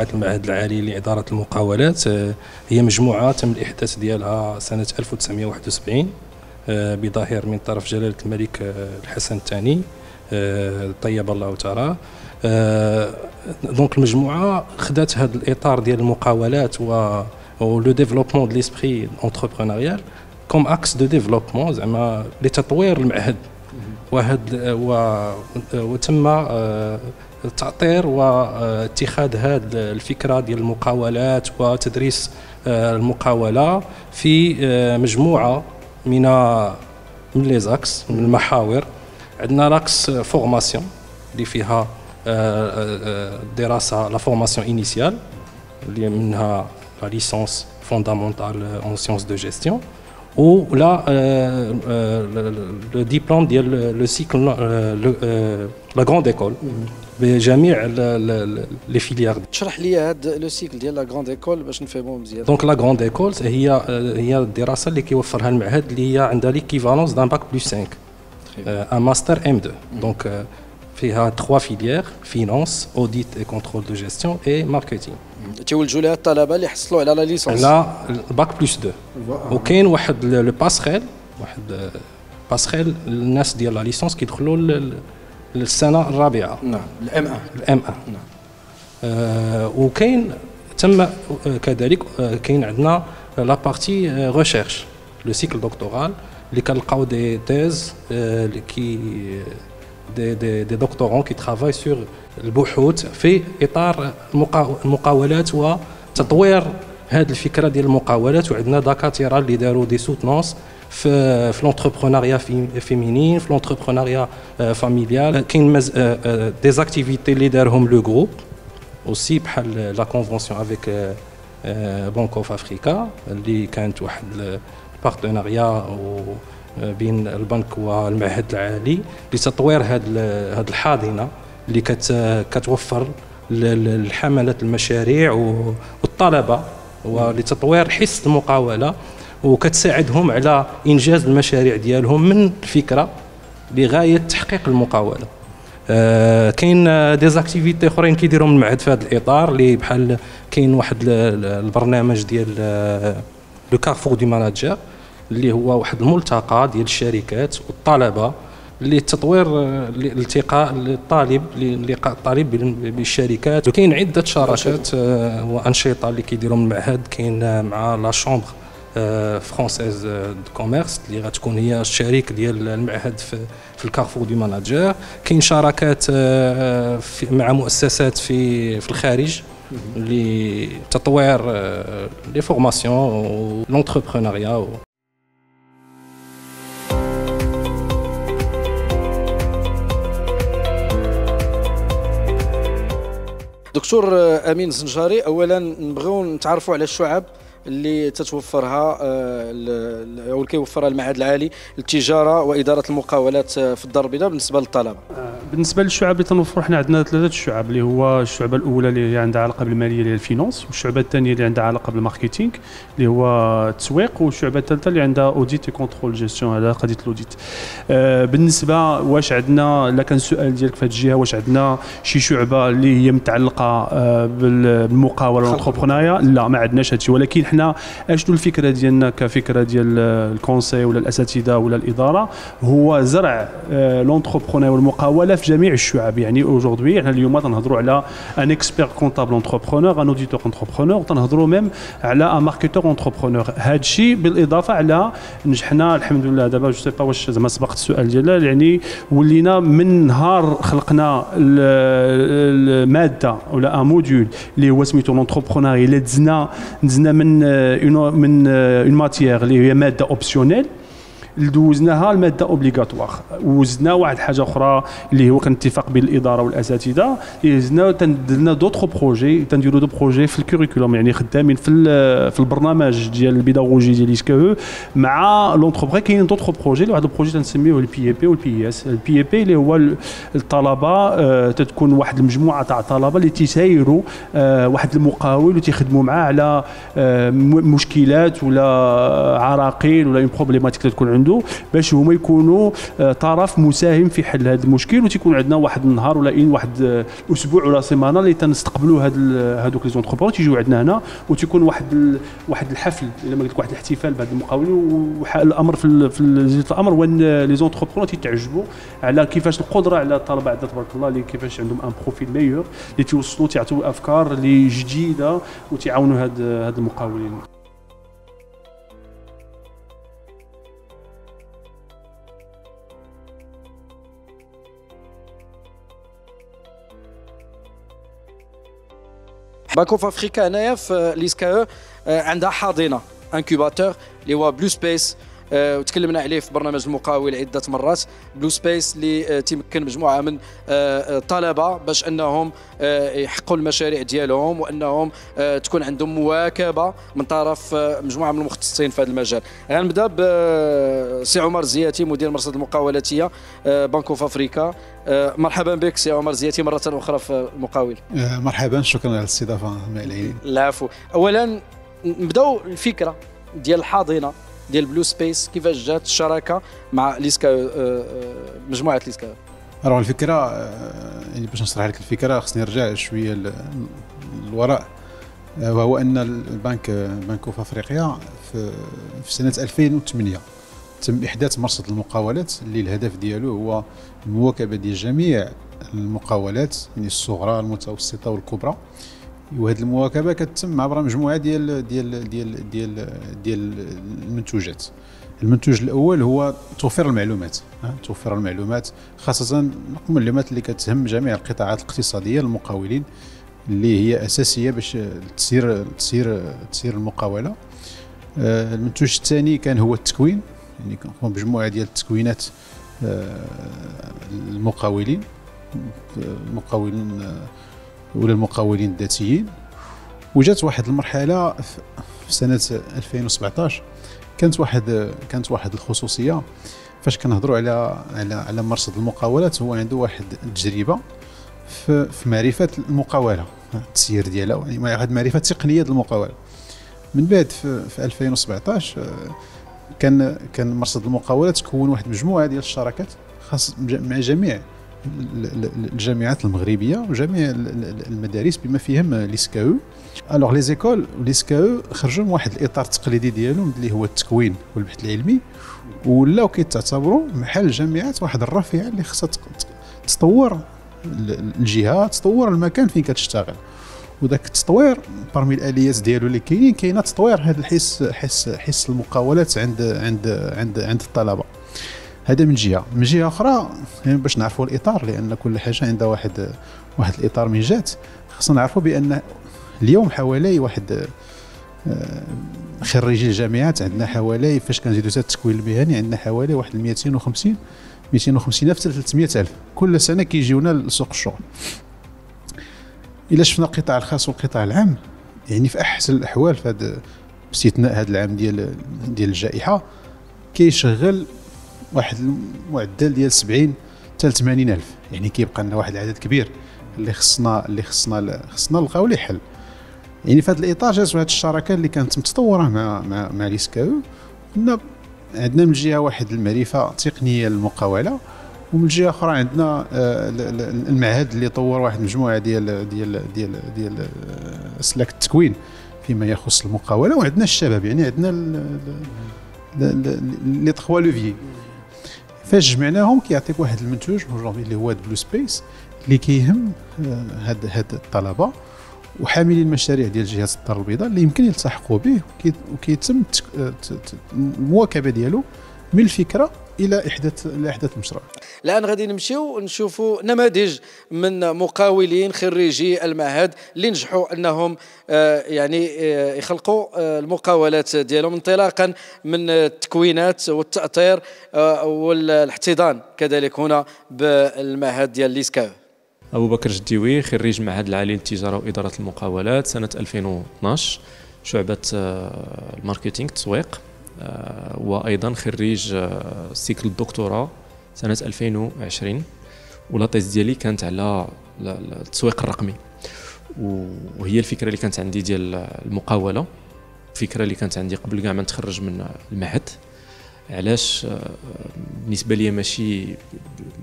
مجموعة المعهد العالي لإدارة المقاولات هي مجموعة تم الإحداث ديالها سنة 1971 بظاهر من طرف جلالة الملك الحسن الثاني طيب الله ثراه donc المجموعة خدات هذا الإطار ديال المقاولات و le développement de l'esprit entrepreneurial comme axe de développement زعما لتطوير المعهد. وهد وتم تأطير واتخاذ هذه الفكرة ديال المقاولات وتدريس المقاولة في مجموعة من من les axes من المحاور. عندنا l'axe formation اللي فيها دراسة la formation initiale اللي منها la licence fondamentale en sciences de gestion ولا le diplôme ديال le cycle la grande école بجميع les filières تشرح لي هذا le cycle ديال la grande école باش نفهموا مزيان. donc la grande école هي هي الدراسه اللي كيوفرها المعهد اللي هي عندها l'équivalence d'un bac plus 5 un master M2 donc فيها 3 filières finance audit et contrôle de gestion et marketing تيولجوا لها الطلبة اللي حصلوا على la licence على ال bac plus 2 وكاين واحد le passerelle واحد passerelle الناس ديال la licence كيدخلوا للسنة الرابعة. نعم ال M1 ال M1 نعم. آه وكاين تم كذلك كاين عندنا la partie recherche le cycle doctoral اللي كنلقاو des thèses اللي كي des des des doctorants qui travaillent sur البحوث في إطار المقاولات وتطوير هذه الفكرة ديال المقاولات وعندنا دكاتره اللي داروا des soutenances في في l'entrepreneuriat féminin في l'entrepreneuriat familial كاين des activités اللي دارهم le groupe aussi بحال la convention avec Bank of Africa اللي كانت واحد partenariat بين البنك والمعهد العالي لتطوير هذه هذه الحاضنة اللي كتوفر الحملات المشاريع والطلبة. ولتطوير حس المقاولة وكتساعدهم على إنجاز المشاريع ديالهم من الفكرة لغاية تحقيق المقاولة. آه كاين des activités أخرين كيديرهم المعهد في هذا الإطار اللي بحال كاين واحد البرنامج ديال le carrefour des managers اللي هو واحد الملتقى ديال الشركات والطلبة لتطوير الالتقاء للطالب الطالب بالشركات. وكاين عدة شراكات وأنشطة اللي كيديرهم المعهد. كاين مع la chambre française de commerce اللي غتكون هي الشريك ديال المعهد في, في ال carrefour des managers كاين شراكات مع مؤسسات في في الخارج لتطوير les formations l'entrepreneuriat دكتور امين زنجاري اولا نبغيو نتعرفوا على الشعب اللي تتوفرها آه، أو كيوفرها المعهد العالي للتجارة وإدارة المقاولات آه، في الدار البيضاء بالنسبة للطلبة. آه، بالنسبة للشعب اللي تنوفر حنا عندنا ثلاثة الشعب اللي هو الشعبة الأولى اللي عندها علاقة بالمالية اللي هي ال finance والشعبة الثانية اللي عندها علاقة ب ال marketing اللي هو التسويق والشعبة الثالثة اللي عندها audit contrôle gestion على قضية ال audit بالنسبة واش عندنا الا كان السؤال ديالك في هذه الجهة واش عندنا شي شعبة اللي هي متعلقة بالمقاولة وال entrepreneuriat لا ما عندناش هادشي ولكن حنا اشنو الفكرة ديالنا كفكرة ديال ال conseil ولا الأساتذة ولا الإدارة؟ هو زرع l'entrepreneur والمقاولة في جميع الشعب. يعني aujourd'hui حنا اليوم تنهضروا على un expert comptable entrepreneur un auditeur entrepreneur تنهضروا même على un marketeur entrepreneur هذا الشيء بالإضافة على نجحنا الحمد لله دابا je sais pas واش زعما سبقت السؤال ديالها يعني ولينا من نهار خلقنا المادة ولا un module اللي هو سميتو l'entrepreneuriat اللي دزنا دزنا من من une matière اللي هي ماده optionnelle دوزناها المادة obligatoire وزدنا واحد حاجة أخرى اللي هو كان اتفاق بين الإدارة والأساتذة. زدنا درنا d'autres projets تنديروا deux projets في ال curriculum يعني خدامين في في البرنامج ديال ال pédagogie ديال ISCAE مع l'entreprise كاين d'autres projets واحد ال projet تنسميوه ال PEP وال PS ال PEP اللي هو الطلبة تتكون واحد المجموعة تاع الطلبه اللي تيسايروا واحد المقاول وتيخدموا معاه على مشكلات ولا عراقيل ولا une problématique تكون عنده. يساعدوا باش هما يكونوا آه، طرف مساهم في حل هذا المشكل وتيكون عندنا واحد النهار ولا un واحد أسبوع ولا سيمانة اللي تنستقبلوا هاد هذوك les entrepreneurs تيجيو عندنا هنا وتيكون واحد واحد الحفل إلا ما قلت واحد الاحتفال بهذا المقاولين والامر في في الأمر وين les entrepreneurs تيتعجبوا على كيفاش القدرة على الطلبه عندنا تبارك الله اللي كيفاش عندهم un profil mûr اللي تيوصلوا تيعطيو أفكار اللي جديدة وتعاونوا هاد هاد المقاولين. Bank of Africa هنايا في l'ISCAE عندها حاضنه incubateur اللي آه، وتكلمنا عليه في برنامج المقاول عده مرات. Blue Space اللي آه، تيمكن مجموعة من الطلبه آه، باش أنهم يحققوا المشاريع ديالهم وأنهم تكون عندهم مواكبة من طرف مجموعة من المختصين في هذا المجال. غنبدأ بسي عمر زياتي مدير مرصد المقاولاتية Bank of Africa مرحبا بك سي عمر زياتي مرة أخرى في المقاول. مرحبا شكرا على الاستضافة العفو. اولا نبدأو الفكرة ديال الحاضنة. ديال Blue Space كيفاش جات الشراكة مع l'ISCAE آه، آه، مجموعة l'ISCAE؟ راه الفكرة آه، يعني باش نشرح لك الفكرة خصني نرجع شوية للوراء. وهو أن البنك Bank of Africa في, في سنة 2008 تم إحداث مرصد المقاولات اللي الهدف ديالو هو المواكبة ديال جميع المقاولات يعني الصغرى المتوسطة والكبرى. وهذه المواكبة كتتم عبر مجموعة ديال ديال ديال ديال ديال المنتوجات. المنتوج الأول هو توفير المعلومات توفير المعلومات خاصة المعلومات اللي كتهم جميع القطاعات الاقتصادية للمقاولين اللي هي أساسية باش تسير تسير تسير المقاولة. آه، المنتوج الثاني كان هو التكوين يعني كنقوم بمجموعة ديال التكوينات آه، المقاولين المقاولين آه، ولا المقاولين الذاتيين. وجات واحد المرحلة في سنة 2017 كانت واحد كانت واحد الخصوصية فاش كنهضروا على على على مرصد المقاولات هو عنده واحد التجربة في, في معرفة المقاولة التسيير ديالها يعني واحد المعرفة التقنية ديال المقاولة. من بعد في, في 2017 كان كان مرصد المقاولات كون واحد المجموعه ديال الشراكات خاص مع جميع الجامعات المغربية وجميع المدارس بما فيهم ليسكاو الوغ لي زيكول ليسكاو خرجوا من واحد الإطار التقليدي ديالهم اللي هو التكوين والبحث العلمي ولاو كيتعتبروا محل جامعات واحد الرافعه اللي خصها تطور الجهة تطور المكان فين كتشتغل. وذاك التطوير برمي الآليات ديالو اللي كاينين كاينة تطوير هذا الحس حس حس المقاولات عند عند عند عند الطلبة. هذا من جهة. من جهة أخرى يعني باش نعرفوا الإطار لأن كل حاجة عندها واحد واحد الإطار من جات خصنا نعرفوا بأن اليوم حوالي واحد آه، خريجي الجامعات عندنا حوالي فاش كنزيدوا التكوين المهني عندنا حوالي واحد 250 250 ألف حتى 300 ألف. كل سنة كيجيونا لسوق الشغل. إلا شفنا القطاع الخاص والقطاع العام يعني في أحسن الأحوال في هذا باستثناء هذا العام ديال ديال الجائحة كيشغل واحد المعدل ديال 70 حتى 80 ألف. يعني كيبقى لنا واحد العدد كبير اللي خصنا اللي خصنا خصنا نلقاو ليه حل. يعني في هذا الإطار جات هذه الشراكة اللي كانت متطورة مع مع مع ليسكاو كنا عندنا من جهة واحد المعرفة تقنية للمقاولة ومن جهة أخرى عندنا آه، المعهد اللي طور واحد المجموعه ديال ديال ديال ديال اسلاك التكوين فيما يخص المقاولة. وعندنا الشباب يعني عندنا les trois leviers فاش جمعناهم كيعطيك واحد المنتوج اللي هو Blue Space اللي كيهم آه، هاد هاد الطلبة وحاملين المشاريع ديال جهة الدار البيضاء اللي يمكن يلتحقوا به وكيتم آه، المواكبة ديالو من الفكرة إلى احداث إلى إحداث المشروع. الآن غادي نمشيو نشوفوا نماذج من مقاولين خريجي المعهد اللي نجحوا أنهم آه، يعني آه، يخلقوا آه، المقاولات ديالهم انطلاقا من التكوينات والتأطير والاحتضان كذلك هنا بالمعهد ديال ليسكا أبو بكر جديوي خريج معهد العالي للتجارة وإدارة المقاولات سنة 2012 شعبة ال marketing التسويق وأيضا خريج cycle الدكتوراه. سنة 2020 و la thèse ديالي كانت على التسويق الرقمي. وهي الفكرة اللي كانت عندي ديال المقاولة الفكرة اللي كانت عندي قبل كاع ما نتخرج من المعهد. علاش؟ آه، بالنسبة لي ماشي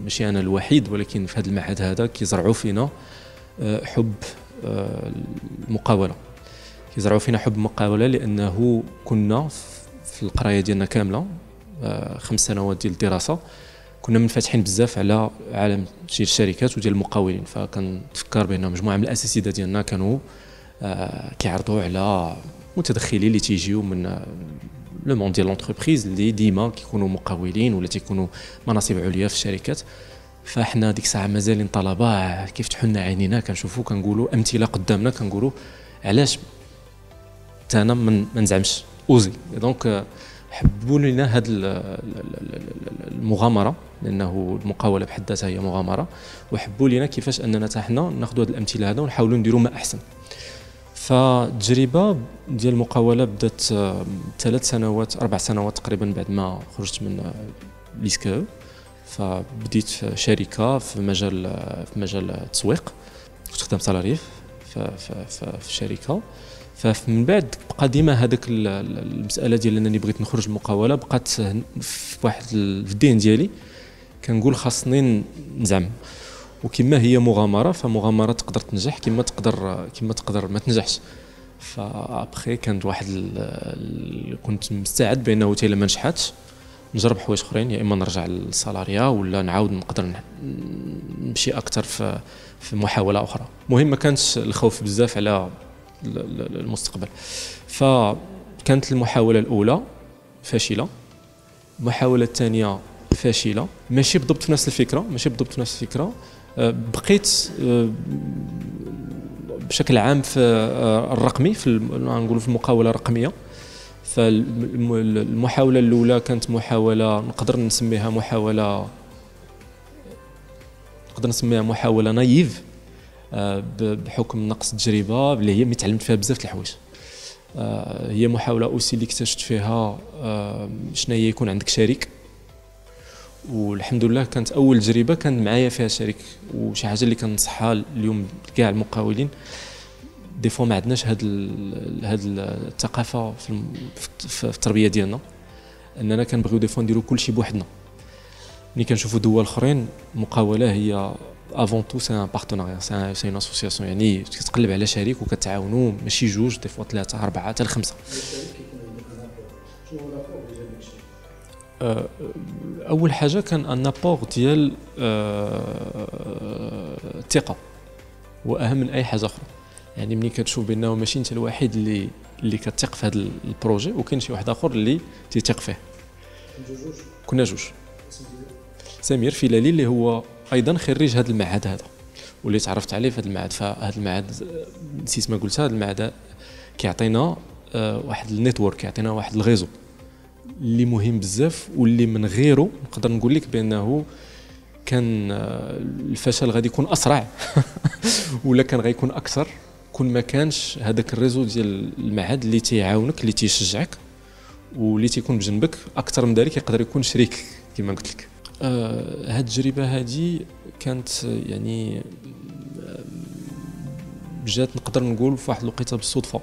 ماشي أنا الوحيد ولكن في هذا المعهد هذا كيزرعوا فينا آه، حب آه، المقاولة. كيزرعوا فينا حب المقاولة لأنه كنا في القراية ديالنا كاملة خمس سنوات ديال الدراسة. كنا منفتحين بزاف على عالم ديال الشركات وديال المقاولين فكنتفكر بان مجموعة من الاساتذه ديالنا كانوا كيعرضوا على متدخلين اللي تيجيو من le monde ديال l'entreprise اللي ديما كيكونوا مقاولين ولا تيكونوا مناصب عليا في الشركات. فاحنا ديك الساعة مازالين طلبة كيفتحوا لنا عينينا كنشوفوا كنقولوا أمثلة قدامنا كنقولوا علاش أنا ما نزعمش. أوزي. دونك حبوا لنا هذه المغامرة لأنه المقاولة بحد ذاتها هي مغامرة. وحبوا لنا كيفاش أننا حنا ناخذوا هذه الأمثلة هذا ونحاولوا نديروا ما أحسن. فالتجربة ديال المقاولة بدات ثلاث سنوات أربع سنوات تقريبا بعد ما خرجت من l'ISCAE. فبديت في شركة في مجال في مجال التسويق كنت خدام salarié في, في, في, في الشركة فمن بعد بقى ديما هذاك المسألة ديال أنني بغيت نخرج المقاوله بقات في واحد في الذهن ديالي كنقول خاصني نزعم. وكما هي مغامرة فمغامرة تقدر تنجح كما تقدر كما تقدر ما تنجحش. فابخي كانت واحد كنت مستعد بأنه حتى ما نجحتش نجرب حوايج أخرين يا إما نرجع للسالاريا ولا نعاود نقدر نمشي أكثر في في محاولة أخرى. المهم ما كانش الخوف بزاف على المستقبل. فكانت المحاولة الأولى فاشلة المحاولة الثانية فاشلة. ماشي بالضبط في نفس الفكرة ماشي بالضبط في نفس الفكرة. أه، بقيت أه، بشكل عام في أه، الرقمي في نقولوا في المقاولة الرقمية. فالمحاولة الأولى كانت محاولة نقدر نسميها محاولة نقدر نسميها محاولة نايف. بحكم نقص التجربة اللي هي تعلمت فيها بزاف الحوايج. هي محاولة أوسي اللي اكتشفت فيها شنو هي يكون عندك شريك. والحمد لله كانت أول تجربة كان معايا فيها شريك وشي حاجة اللي كنصحها اليوم كاع المقاولين. des fois ما عندناش هاد هاد الثقافة في, في التربية ديالنا. أننا كنبغيو des fois نديرو كلشي بوحدنا. ملي كنشوفوا دول أخرين المقاوله هي avant tout c'est un partenariat c'est une association يعني كتقلب على شريك وكتعاونوا ماشي جوج des fois ثلاثة اربعه حتى لخمسه آه، اول حاجة كان un apport ديال الثقه آه، واهم من اي حاجة أخرى يعني ملي كتشوف بانه ماشي انت الوحيد اللي اللي كتثق في هذا ال projet وكاين شي واحد اخر اللي تيثق فيه كنا جوج سمير فيلالي اللي هو أيضا خريج هذا المعهد هذا. واللي تعرفت عليه في هذا المعهد. فهذا المعهد نسيت ما قلت هذا المعهد كيعطينا آه، واحد ال network كيعطينا واحد ال réseau اللي مهم بزاف واللي من غيره نقدر نقول لك بأنه كان آه، الفشل غادي يكون أسرع ولا كان غيكون أكثر. كون ما كانش هذاك ال réseau ديال المعهد اللي تيعاونك اللي تيشجعك واللي تيكون بجنبك أكثر من ذلك يقدر يكون شريك كما قلت لك. هاد التجربة هذه كانت يعني آه، جات نقدر نقول في واحد الوقيته بالصدفه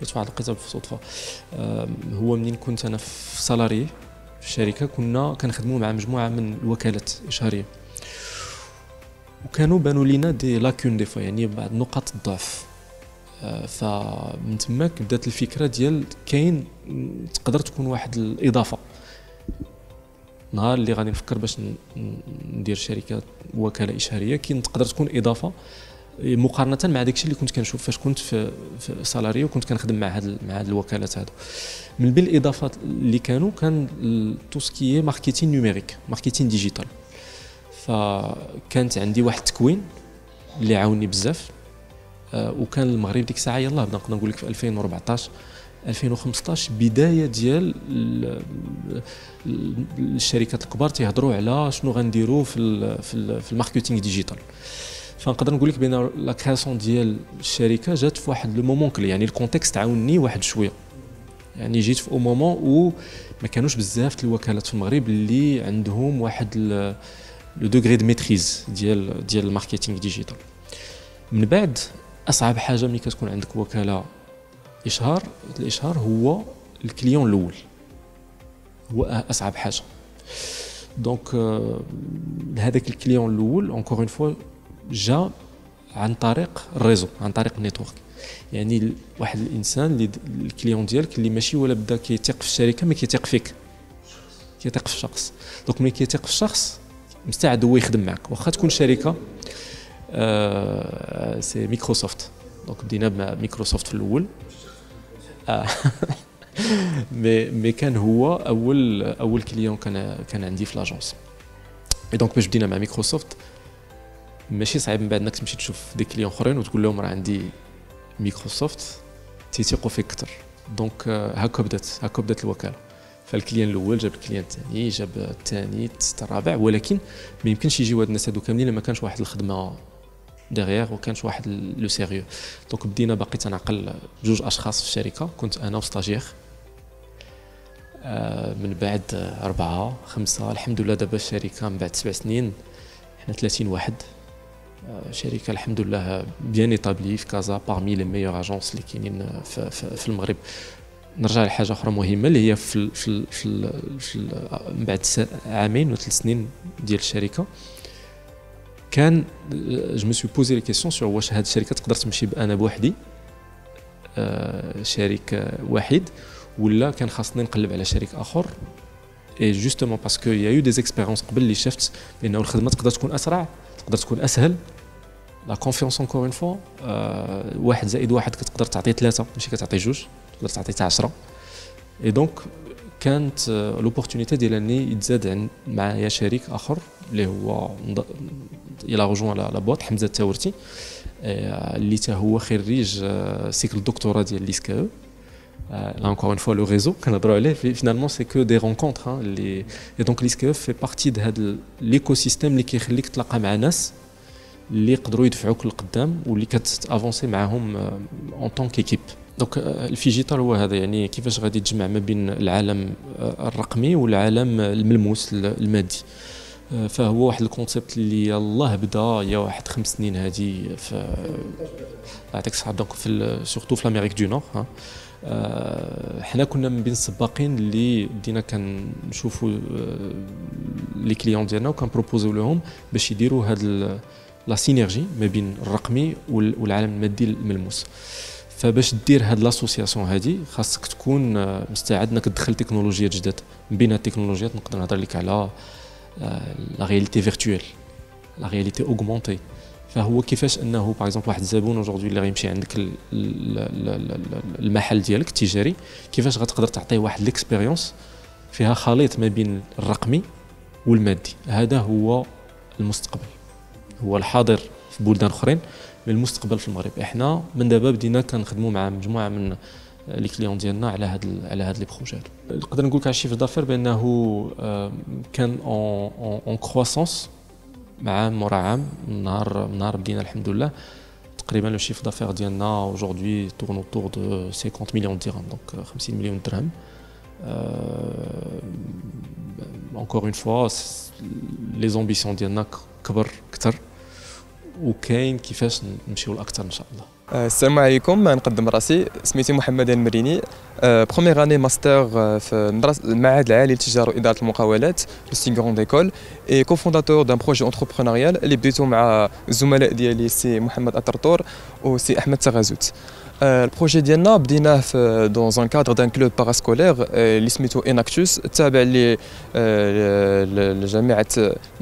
جات واحد الوقيته بالصدفه هو منين كنت أنا؟ في سالاري في الشركة. كنا كنخدموا مع مجموعة من الوكالات الإشهارية. وكانوا بانوا لينا دي لاكون دي فوا يعني بعض نقاط الضعف. آه، فمن تماك بدات الفكرة ديال كاين تقدر تكون واحد الإضافة. نهار اللي غادي نفكر باش ندير شركة وكالة إشهارية كاين تقدر تكون إضافة مقارنة مع داكشي اللي كنت كنشوف. فاش كنت في, salarié وكنت كنخدم مع هاد مع هاد الوكالات هادو. من بين الإضافات اللي كانوا كان tout ce qui est marketing numérique marketing digital. فكانت عندي واحد التكوين اللي عاوني بزاف. آه وكان المغرب ديك الساعة يلاه نقدر نقول لك في 2014 2015 بداية ديال الشركات الكبار تيهضروا على شنو غنديروا في في ال marketing digital. فنقدر نقول لك بأن la création ديال الشركة جات في واحد le moment clé يعني ال contexte عاوني واحد شوية. يعني جيت في un moment où ما كانوش بزاف الوكالات في المغرب اللي عندهم واحد le degré de maîtrise ديال ديال ال marketing digital. من بعد أصعب حاجة ملي كتكون عندك وكالة اشهار الإشهار هو ال client الأول. هو أصعب حاجة. donc هذاك ال client الأول encore une fois جا عن طريق ال réseau عن طريق ال network يعني واحد الإنسان اللي ال client ديالك اللي ماشي ولا بدا كيثيق في الشركة ما كيثيق فيك. كيثيق في الشخص donc ملي كيثيق في الشخص مستعد هو يخدم معك واخا تكون شركة آه c'est Microsoft donc بدينا بمايكروسوفت في الأول. مي مي كان هو أول أول client كان كان عندي في l'agence et donc باش بدينا مع مايكروسوفت ماشي صعيب من بعد إنك تمشي تشوف des clients أخرين وتقول لهم راه عندي مايكروسوفت تيثيقوا فيك أكثر donc هكا بدأت هكا بدأت الوكالة. فال client الأول جاب ال client الثاني جاب الثاني الرابع ولكن ما يمكنش يجيو هاد الناس هادو كاملين لما كانش واحد الخدمة ديغيغ وكانش واحد le sérieux. donc بدينا باقي تنعقل بجوج أشخاص في الشركة. كنت أنا و stagiaire. آه، من بعد أربعة خمسة. الحمد لله دابا الشركة من بعد سبع سنين حنا 30 واحد. آه، شركة الحمد لله bien établie في كازا parmi les meilleures agences اللي كاينين في, في, في المغرب. نرجع لحاجة أخرى مهمة اللي هي في في في, من بعد عامين وثلاث سنين ديال الشركة. كان je me suis posé les questions sur واش هاد الشركة تقدر تمشي أنا بوحدي آه شريك واحد ولا كان خاصني نقلب على شريك آخر. et justement parce qu'il y a eu des expériences قبل اللي شفت بانه الخدمه تقدر تكون أسرع تقدر تكون أسهل. la confiance encore une fois واحد زائد واحد كتقدر تعطي ثلاثة ماشي كتعطي جوج تقدر تعطي حتى 10 et donc كانت l'opportunité ديال أني يتزاد معايا شريك آخر. اللي هو il a rejoint la boîte حمزة التاورتي. اللي حتى هو خريج cycle الدكتوراه ديال l'ISCAE là encore une fois le réseau كنهضروا عليه finalement c'est que des rencontres hein, les... et donc l'ISCAE fait de هذا l'écosystème اللي كيخليك تلاقى مع ناس اللي يقدروا يدفعوك للقدام واللي كت avancer معاهم en tant qu'équipe donc ال phygital هو هذا يعني كيفاش غادي تجمع ما بين العالم الرقمي والعالم الملموس المادي فهو واحد ال concept اللي يلاه بدا يا واحد خمس سنين هذه في يعطيك الصحة. donc في surtout في l'Amérique du Nord حنا كنا من بين السباقين اللي بدينا كنشوفوا les clients ديالنا وكن proposer يو لهم باش يديروا هاد la synergie ما بين الرقمي والعالم المادي الملموس. فباش دير هاد l'association هادي خاصك تكون آه، مستعد إنك تدخل تكنولوجيات جداد. من بين التكنولوجيات نقدر نهضر لك على la réalité virtuelle la réalité augmentée فهو كيفاش أنه par exemple واحد الزبون aujourd'hui اللي غيمشي عندك المحل ديالك التجاري كيفاش غتقدر تعطيه واحد l'expérience فيها خليط ما بين الرقمي والمادي؟ هذا هو المستقبل. هو الحاضر في بلدان أخرين من المستقبل في المغرب. إحنا من دابا بدينا كنخدموا مع مجموعة من les clients ديالنا على هاد على هاد les projets نقدر نقول لك على ال chiffre d'affaires بانه كان en en croissance مع عام عام من نهار من نهار بدينا الحمد لله. تقريبا le chiffre d'affaires ديالنا aujourd'hui tourne autour de 50 مليون درهم donc 50 مليون درهم encore une fois les ambitions ديالنا كبر أكثر وكاين كيفاش نمشيو لأكثر إن شاء الله. السلام عليكم نقدم راسي سميتي محمد المريني première année master في المعهد العالي للتجاره واداره المقاولات le grande école et cofondateur d'un projet entrepreneurial اللي بديتو مع الزملاء ديالي سي محمد الطرطور وسي احمد تغازوت ال projet ديالنا بديناه في dans un cadre d'un club parascolaire اللي سميتو Enactus تابع لجامعه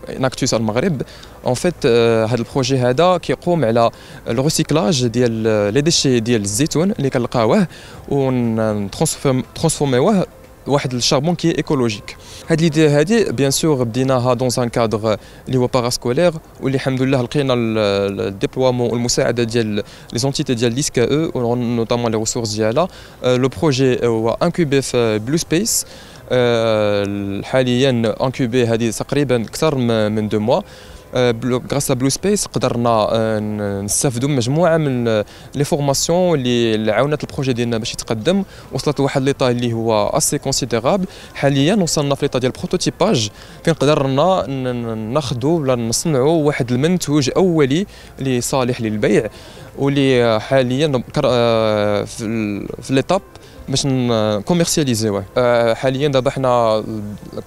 Enactus المغرب en fait هذا ال projet هذا كيقوم على ال recyclage ديال les déchets ديال الزيتون اللي كنلقاوه ون transformer يوه واحد ال charbon qui est écologique. هاد l'idée هادي bien sûr بديناها dans un cadre اللي هو parascolaire واللي الحمد لله لقينا ال déploiement والمساعده ديال les entités ديال l'ISCAE et notamment les ressources ديالها. le projet هو incubé في Blue Space حاليا incubé هذه تقريبا أكثر من deux mois grâce Blue Space قدرنا نستافدوا مجموعة من les formations اللي عاونت ال projet ديالنا باش يتقدم. وصلت لواحد l'état اللي هو assez considérable حاليا وصلنا في l'état ديال ال prototypage فين قدرنا ناخذوا ولا نصنعوا واحد المنتوج أولي اللي صالح للبيع. واللي حاليا في l'étape باش ن commercialiser يوه حاليا دابا حنا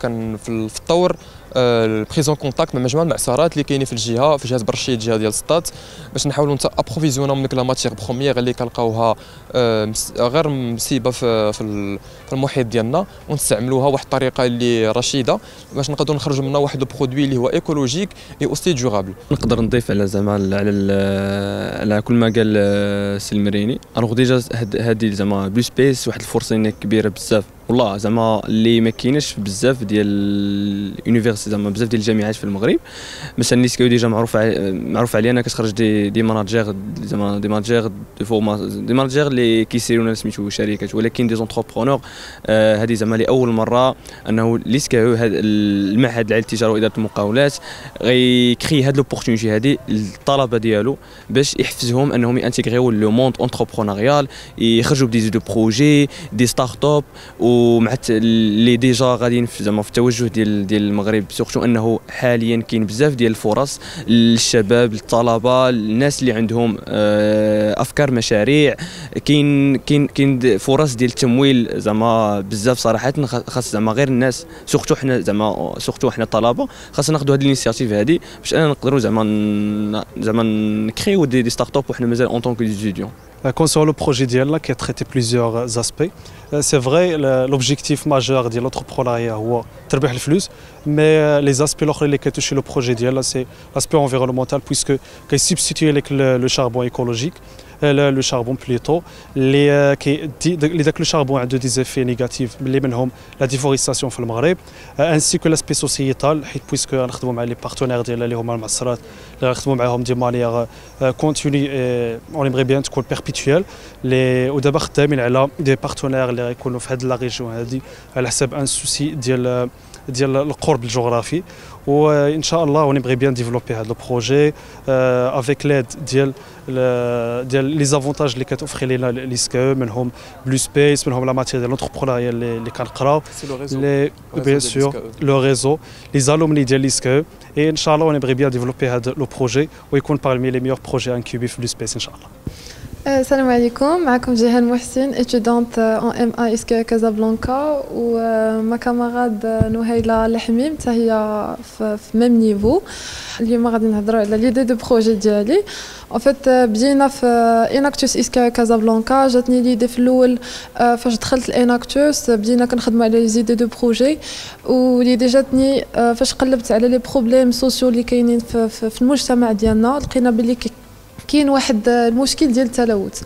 كان في الطور ال prise en contact مع مجموعة المعصرات اللي كاينين في الجهة في جهة برشيد الجهه ديال سطات باش نحاولوا approvisionner و من ديك la matière première اللي كنلقاوها آه، غير مسيبه في في المحيط ديالنا ونستعملوها واحد الطريقة اللي رشيدة باش نقدروا نخرجوا منها واحد ال produit اللي هو écologique et aussi durable نقدر نضيف على زعما على على كل ما قال السي المريني. alors déjà هذه زعما Blue Space واحد الفرصة كبيرة بزاف. والله زعما اللي ما كاينش بزاف ديال ال universités زعما بزاف ديال الجامعات في المغرب. مثلا l'ISCAE déjà معروف معروف عليها أنها كتخرج des des managers زعما des managers de format des managers اللي كيسيروا سميتو شركات ولكن des entrepreneurs هذه زعما لأول مرة أنه l'ISCAE هذا المعهد العالي للتجاره وإدارة المقاولات غي créer هذه l'opportunité هذه للطلبة ديالو باش يحفزهم أنهم ي intégrer يو le monde entrepreneurial يخرجوا ب des de projets des start-ups ومع اللي déjà غاديين زعما في التوجه ديال ديال المغرب. surtout أنه حاليا كاين بزاف ديال الفرص للشباب للطلبة الناس اللي عندهم آه، أفكار مشاريع. كاين كاين كاين فرص ديال التمويل زعما بزاف صراحة خاص زعما غير الناس. سورتو حنا زعما سورتو حنا الطلبة خاصنا ناخذوا هذه الانيشيتيف هذه باش أنا نقدروا زعما زعما نكريو دي, دي ستارت اب وحنا مازال اون طونك ديزيديون Concernant le projet d'IEL qui a traité plusieurs c'est vrai, l'objectif majeur de l'entrepreneuriat c'est le flux, mais les aspects qui touchent le projet d'IEL, c'est l'aspect environnemental, puisque il substitue le charbon écologique. le charbon plutôt les le charbon a des effets négatifs la déforestation في المغرب ainsi que l'aspect sociétal puisque نخدموا مع les partenaires ديالنا اللي هما المعصرات اللي نخدموا معاهم de manière continue on aimerait bien تكون perpétuelle les ودابا خدامين على des partenaires اللي غيكونوا في هذه la région هذه على حساب un souci ديال ديال القرب الجغرافي. وإن شاء الله aimerait bien développer هذا ال projet avec l'aide ديال ديال les avantages اللي كتوفري لنا لISCAE منهم Blue Space منهم la matière ديال l'entrepreneuriat اللي كنقراو. لي bien sûr le réseau les alumni ديال لISCAE et ان شاء الله on مبغي bien développer هذا le projet ويكون parmi les meilleurs projets incubés في Blue Space ان شاء الله السلام عليكم معكم جيهان محسن étudiante en MA ISCAE Casablanca و ma camarade نهيلة الحميم حتى هي في même niveau. اليوم غادي نهضروا على l'idée de projet ديالي. en fait بدينا في Enactus ISCAE Casablanca جاتني l'idée في الأول فاش دخلت ال Enactus بدينا كنخدموا على les idées de projet. و l'idée جاتني فاش قلبت على les problèmes sociaux اللي كاينين في المجتمع ديالنا لقينا بلي كاين واحد المشكل ديال التلوث.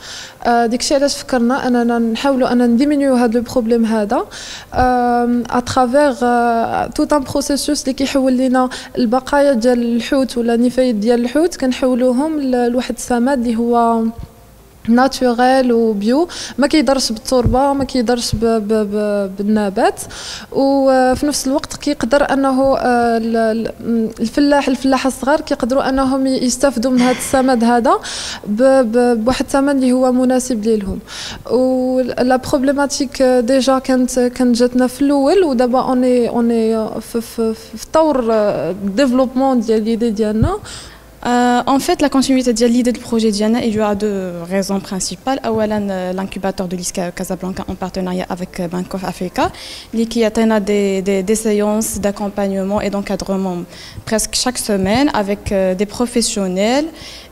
آه داكشي علاش فكرنا أننا نحاولوا أن ن diminuer هذا ال problème هذا à travers tout un processus اللي كيحول لنا البقايا ديال الحوت ولا النفايات ديال الحوت. كنحولوهم لواحد السماد اللي هو naturel و bio ما كيضرش بالتربه ما كيضرش بالنبات وفي نفس الوقت كيقدر انه الفلاح الفلاحه الصغار كيقدروا انهم يستافدوا من هذا السماد هذا بواحد الثمن اللي هو مناسب لهم ولا بروبليماتيك ديجا كانت كانت جاتنا في الأول ودابا اوني اوني في, في, طور ديفلوبمون ديال ليدي ديالنا Euh, en fait, la continuité de l'idée du projet Diana, il y a deux raisons principales. Euh, l'incubateur de l'ISCA Casablanca en partenariat avec euh, Bank of Africa, qui atteint des, séances d'accompagnement et d'encadrement presque chaque semaine avec des professionnels.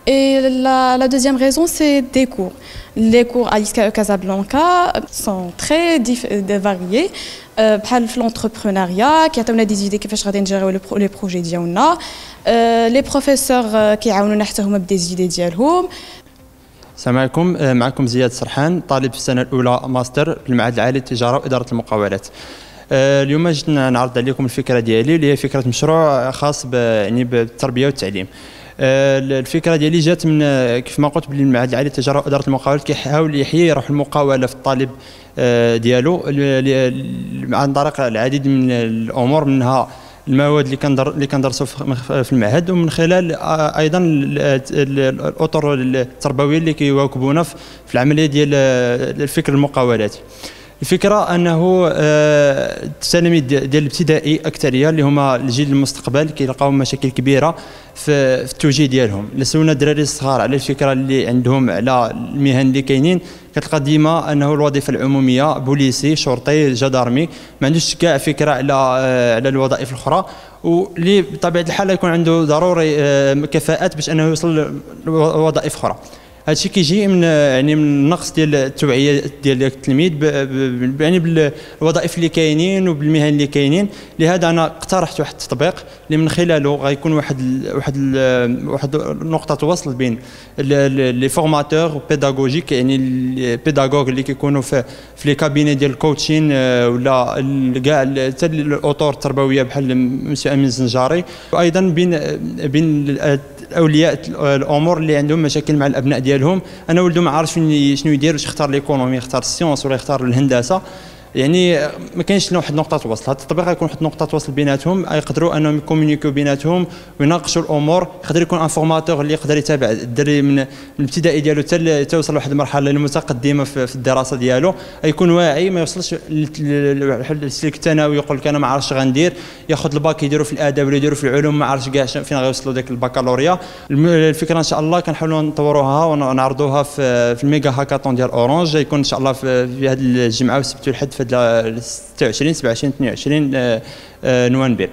Et la, deuxième raison, c'est des cours. Les cours à l'ISCA Casablanca sont très variés. Euh, l'entrepreneuriat, qui a des idées qui fait les projets Diana. لي بروفيسور كيعاونونا حتى هما بدي زيدي ديالهم. السلام عليكم. معكم زياد سرحان طالب في السنة الأولى ماستر في المعهد العالي للتجارة وإدارة المقاولات. اليوم جيت نعرض عليكم الفكرة ديالي اللي هي فكرة مشروع خاص يعني بالتربية والتعليم. الفكرة ديالي جات من كيف ما قلت باللي المعهد العالي للتجارة وإدارة المقاولات كيحاول يحيي روح المقاولة في الطالب آه، ديالو عن طريق العديد من الأمور منها المواد اللي كندر اللي كندرسوا في المعهد ومن خلال أيضا الأطر التربوية اللي كيواكبونا في العملية ديال الفكر المقاولاتي. الفكرة أنه التلاميذ ديال الابتدائي أكثرية اللي هما الجيل المستقبل كيلقاو مشاكل كبيرة في, في التوجيه ديالهم. لسونا الدراري الصغار على الفكرة اللي عندهم على المهن اللي كاينين كتلقى ديما أنه الوظيفة العمومية بوليسي شرطي جدارمي. ما عندوش كاع فكرة على آه، على الوظائف الأخرى. واللي بطبيعة الحال يكون عنده ضروري آه، كفاءات باش أنه يوصل لوظائف أخرى. هادشي كيجي من يعني من النقص ديال التوعية ديال التلميذ يعني بالوظائف اللي كاينين وبالمهن اللي كاينين. لهذا أنا اقترحت واحد التطبيق اللي من خلاله غيكون واحد واحد واحد نقطة وصل بين les formateurs pédagogiques يعني ال pédagogues اللي كيكونوا في في les cabinets ديال ال coaching آه، ولا كاع حتى الأطر التربوية بحال مسيو أمين الزنجاري. وأيضا بين بين أولياء الأمور اللي عندهم مشاكل مع الأبناء ديالهم. أنا ولده ما عارفش شنو يدير واش يختار l'économie يختار ال sciences ولا يختار الهندسة. يعني ما كاينش واحد النقطه وصل. هذا التطبيق غيكون واحد النقطه وصل بيناتهم يقدروا أنهم ي communiquer بيناتهم ويناقشوا الأمور. يقدر يكون un formateur اللي يقدر يتابع. الدري من الابتدائي ديالو حتى توصل لواحد المرحلة المتقدمة في الدراسة ديالو. يكون واعي ما يوصلش للسلك الثانوي يقول لك أنا ما عرفتش غندير. ياخذ الباك يديروا في الأدب ولا يديروا في العلوم ما عرفتش كاع فين غيوصلوا ذاك البكالوريا. الفكرة إن شاء الله كنحاولوا نطوروها ونعرضوها في, ال méga hackathon ديال Orange. يكون إن شاء الله في هذه الجمعة والسبت والحد في 26 27 22 نوفمبر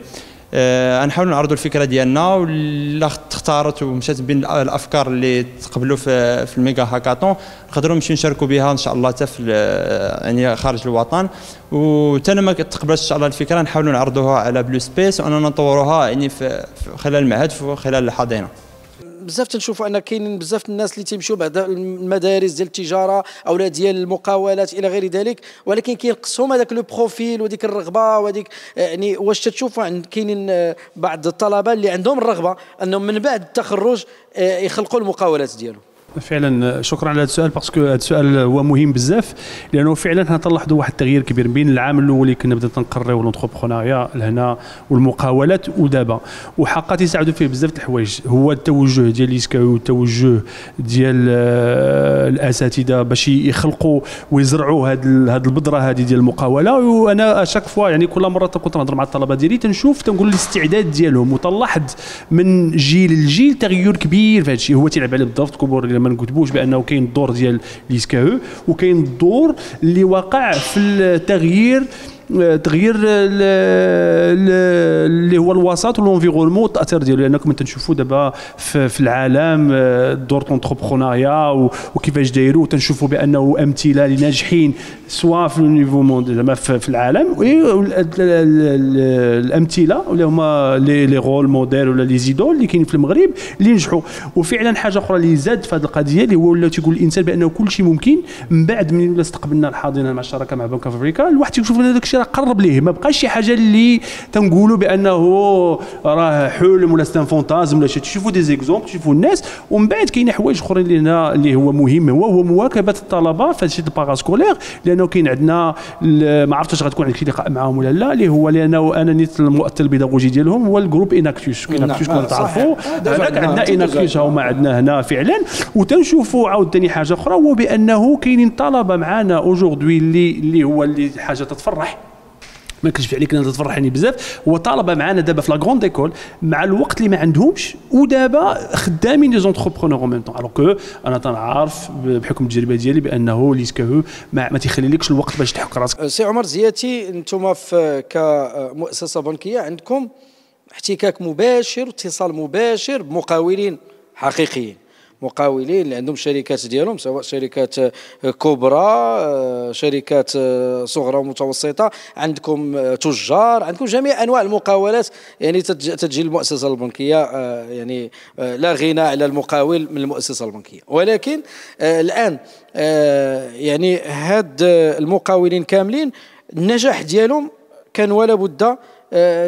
غنحاولوا آه، نعرضوا الفكرة ديالنا والاخت اختارت ومشات بين الأفكار اللي تقبلوا في في ال méga hackathon نقدروا نمشيو نشاركوا بها إن شاء الله حتى في يعني خارج الوطن. وحتى لما تقبلت إن شاء الله الفكرة نحاولوا نعرضوها على Blue Space واننا نطوروها يعني في خلال المعهد خلال الحاضنة. بزاف تنشوفوا أن كاينين بزاف الناس اللي تيمشيو بعد المدارس ديال التجارة أو ديال المقاولات إلى غير ذلك ولكن كينقصهم هذاك le profil وديك الرغبة وديك يعني واش تتشوفوا عند كاينين بعض الطلبة اللي عندهم الرغبة أنهم من بعد التخرج آه، يخلقوا المقاولات ديالهم. فعلا شكرا على هذا السؤال parce que هذا السؤال هو مهم بزاف لأنه فعلا حنا تنلاحظوا واحد التغيير كبير بين العام الأول اللي كنا بدات تنقريو l'entrepreneuriat لهنا والمقاولات ودابا. وحقا تيساعدوا فيه بزاف الحوايج. هو التوجه ديال لISCAE و والتوجه ديال آه، الأساتذة باش يخلقوا ويزرعوا هذه هذه البذرة هذه ديال المقاولة. وأنا à chaque fois يعني كل مرة كنت نهضر مع الطلبة ديالي تنشوف تنقول الاستعداد ديالهم. وتنلاحظ من جيل لجيل تغير كبير في هذا الشيء هو تيلعب عليه بالضبط كيفما ما نكدبوش بأنه كاين الدور ديال لISCAE و وكاين الدور اللي وقع في التغيير تغيير اللي هو الوسط وال environnement التاثير ديالو. لأن كما تنشوفوا دابا في العالم دور d'entrepreneuriat وكيفاش دايروا تنشوفوا بأنه أمثلة لناجحين سواء في ال niveau monde زعما في العالم. الأمثلة اللي هما les rôles modèles ولا les idoles اللي كاينين في المغرب اللي نجحوا. وفعلا حاجة أخرى اللي زاد في هذه القضية اللي هو ولا تيقول الإنسان بأنه كل شيء ممكن من بعد من استقبلنا الحاضنه مع الشراكه مع Bank of Africa الواحد تيشوف هذاك الشيء راه قرب ليه؟ ما بقاش شي حاجة اللي تنقولوا بأنه راه حلم ولا c'est un fantasme ولا شي. تشوفوا des exemples تشوفوا الناس ومن بعد كاين حوايج أخرين اللي هنا اللي هو مهم. هو هو مواكبة الطلبة في هادشي ال parascolaire لأنه كاين عندنا ما عرفتش غتكون عندك شي لقاء معاهم ولا لا اللي هو لأنه أنا نيت المؤثر البيداغوجي ديالهم هو ال groupe Enactus Enactus كما تعرفوا عندنا Enactus هما عندنا هنا فعلا. وتنشوفوا عاوتاني حاجة أخرى هو بانه كاينين طلبة معنا aujourd'hui اللي اللي هو اللي حاجة تتفرح. ما نكذبش عليك أنا تفرحني بزاف. هو طالبه معنا دابا في la grande école مع الوقت اللي ما عندهمش ودابا خدامين les entrepreneurs en même temps alors que أنا تنعرف بحكم التجربة ديالي بأنه لISCAE ما, ما تيخليلكش الوقت باش تحك راسك. سي عمر زياتي أنتم في كمؤسسة بنكية عندكم احتكاك مباشر واتصال مباشر بمقاولين حقيقيين. مقاولين اللي عندهم شركات ديالهم سواء شركات كبرى آه، شركات آه، صغرى ومتوسطة. عندكم آه، تجار عندكم جميع أنواع المقاولات. يعني تجي المؤسسة البنكية يعني لا غنى على المقاول من المؤسسة البنكية. ولكن الآن يعني هاد المقاولين كاملين النجاح ديالهم كان ولا بد آه،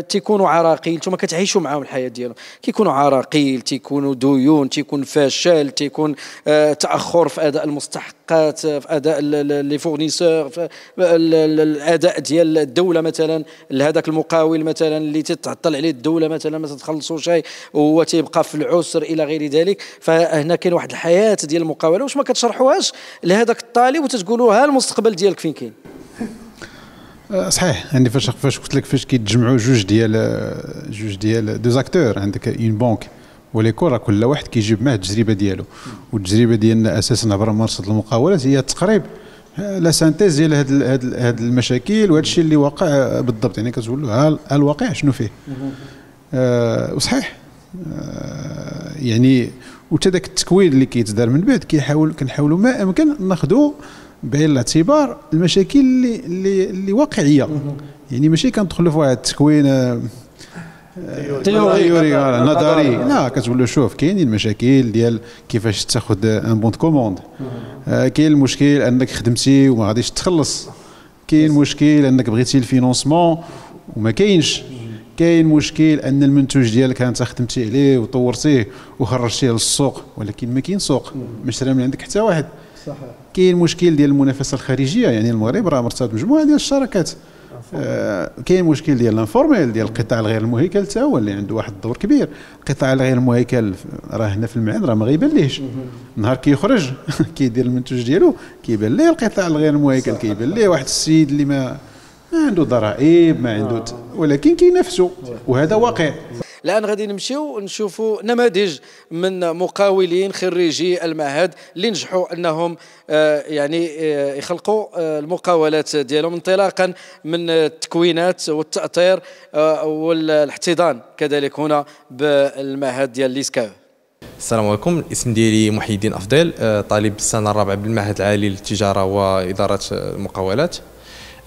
تيكونوا عراقيل أنتم كتعيشوا معاهم الحياة ديالهم. كيكونوا عراقيل تيكونوا ديون تيكون فشل تيكون آه، تأخر في أداء المستحقات في أداء les fournisseurs في الأداء ديال الدولة مثلا لهذاك المقاول مثلا اللي تتعطل عليه الدولة مثلا ما تتخلصوا شيء وهو تيبقى في العسر إلى غير ذلك. فهنا كاين واحد الحياة ديال المقاولة واش ما كتشرحوهاش لهذاك الطالب وتتقولوا ها المستقبل ديالك فين كاين؟ صحيح. يعني فاش فاش قلت لك فاش كيتجمعوا جوج ديال جوج ديال deux acteurs عندك une banque وليكون راه كل واحد كيجيب معاه التجربة ديالو. والتجربة ديالنا أساسا عبر ممارسه المقاولات هي تقريبا la synthèse ديال هاد هاد هاد المشاكل وهذا الشيء اللي واقع بالضبط. يعني كتقول له الواقع شنو فيه؟ آه وصحيح. آه يعني وتا داك التكوين اللي كيتدار من بعد كيحاول كنحاولوا ما أمكن ناخذوا بعين الاعتبار المشاكل اللي اللي, اللي واقعية. يعني ماشي كندخلوا في واحد التكوين آه، théorie. نظري لا كتقول له شوف كاينين المشاكل ديال كيفاش تاخذ un bon commande كاين المشكل انك خدمتي وما غاديش تخلص. كاين مشكل انك بغيتي ال financement وما كاينش. كاين مشكل ان المنتوج ديالك انت خدمتي عليه وطورتيه وخرجتيه للسوق ولكن ما كاين سوق. ما شرا من عندك حتى واحد. صحيح. كاين مشكل ديال المنافسة الخارجية يعني المغرب راه مرتبط مجموعه ديال الشركات آه كاين مشكل ديال الانفورميل ديال القطاع الغير المهيكل حتى هو اللي عنده واحد الدور كبير. القطاع الغير المهيكل راه هنا في المعاد راه ما غيبانليش نهار كيخرج كيدير المنتوج ديالو كيبان ليه القطاع الغير المهيكل كيبان ليه واحد السيد اللي ما ما عنده ضرائب ما عنده ولكن كينافسوا وهذا واقع. الآن غادي نمشيو نشوفوا نماذج من مقاولين خريجي المعهد اللي نجحوا أنهم آه، يعني آه، يخلقوا آه، المقاولات ديالهم انطلاقا من التكوينات والتأطير والاحتضان كذلك هنا بالمعهد ديال ليسكاو. السلام عليكم. الاسم ديالي محي الدين أفضل طالب السنة الرابعة بالمعهد العالي للتجارة وإدارة المقاولات.